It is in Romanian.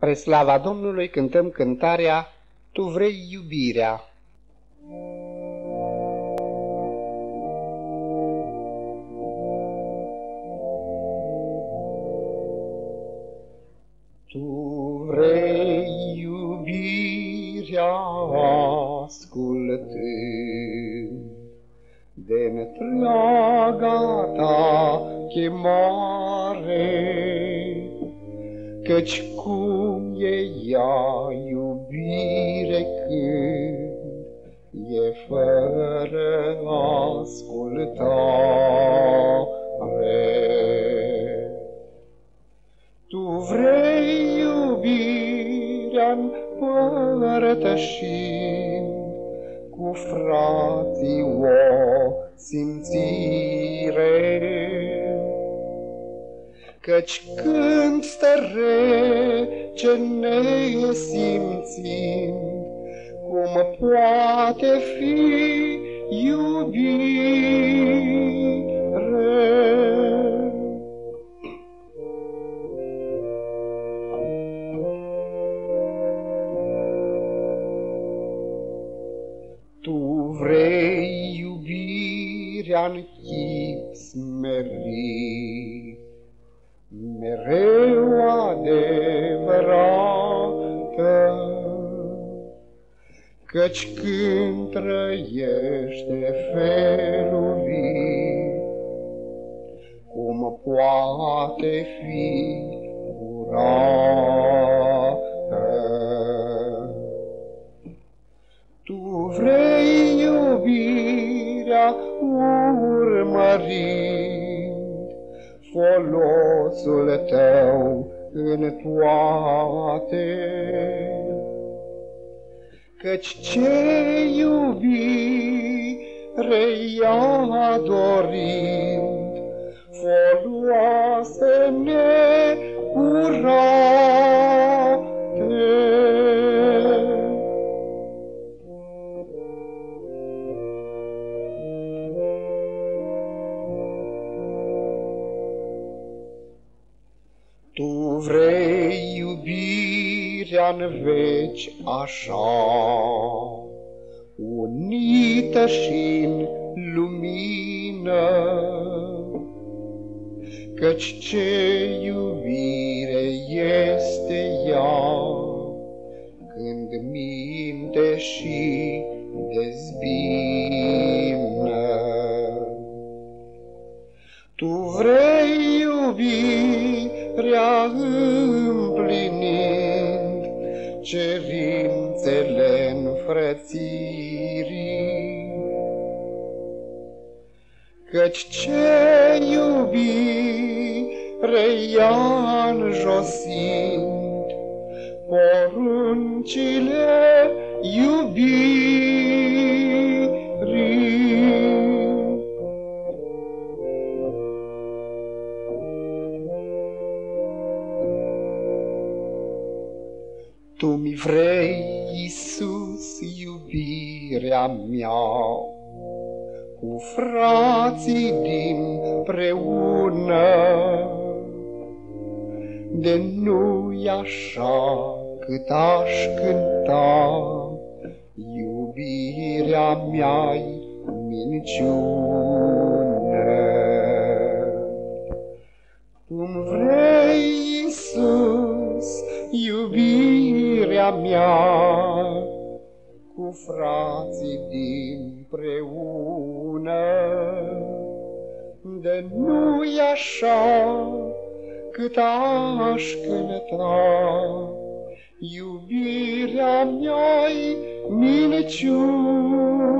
Pre slava Domnului cântăm cântarea Tu vrei iubirea. Tu vrei iubirea ascultând de întreaga ta chemare, Căci cum e ea iubire când e fără ascultare. Tu vrei iubirea împărtășind cu frații o simțire, Căci când stă rece nesimțind, Cum poate fi iubire? Tu vrei iubirea-n chip smerit, mereu adevărată, Căci când trăiește felul vii, Cum poate fi curată. Tu vrei iubirea urmărind, folosul tău în toate. Căci ce iubire ea dorind, foloase necurate. Vrei iubirea-n veci așa, unită și-n lumină, Căci ce iubire este ea, când minte și dezbină. Tu vrei iubirea împlinind cerințele înfrățirii. Căci ce iubire ea înjosind poruncile iubirii. Tu mi vrei, Iisus, iubirea mea, cu frații din preună, de nu-i așa cât aș cânta, iubirea mea-i minciună. Mea, cu frații din preună, de nu-i așa cât aș cânta, iubirea mea-i minciună.